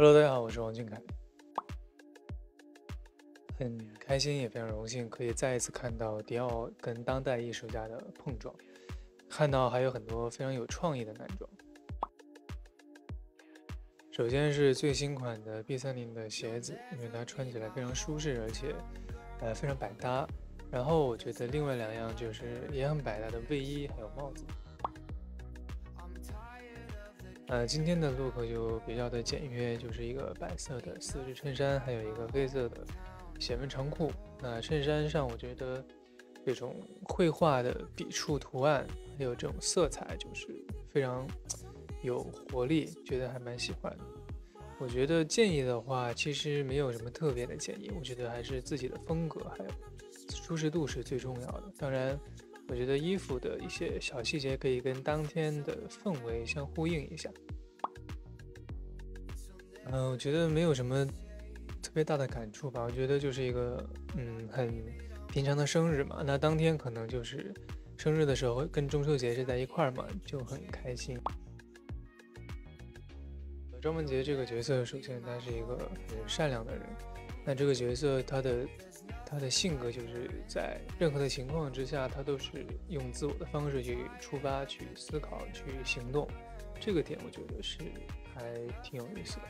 Hello，大家好，我是王俊凯，很开心也非常荣幸可以再一次看到迪奥跟当代艺术家的碰撞，看到还有很多非常有创意的男装。首先是最新款的 B 三零的鞋子，因为它穿起来非常舒适，而且呃非常百搭。然后我觉得另外两样就是也很百搭的卫衣还有帽子。呃，今天的 look 就比较的简约，就是一个白色的丝质衬衫，还有一个黑色的斜纹长裤。那衬衫上，我觉得这种绘画的笔触图案，还有这种色彩，就是非常有活力，觉得还蛮喜欢的。我觉得建议的话，其实没有什么特别的建议，我觉得还是自己的风格还有舒适度是最重要的。当然。我觉得衣服的一些小细节可以跟当天的氛围相呼应一下。嗯，我觉得没有什么特别大的感触吧。我觉得就是一个嗯很平常的生日嘛。那当天可能就是生日的时候跟中秋节是在一块儿嘛，就很开心。张文杰这个角色，首先他是一个很善良的人。那这个角色他的。他的性格就是在任何的情况之下，他都是用自我的方式去出发、去思考、去行动，这个点我觉得是还挺有意思的。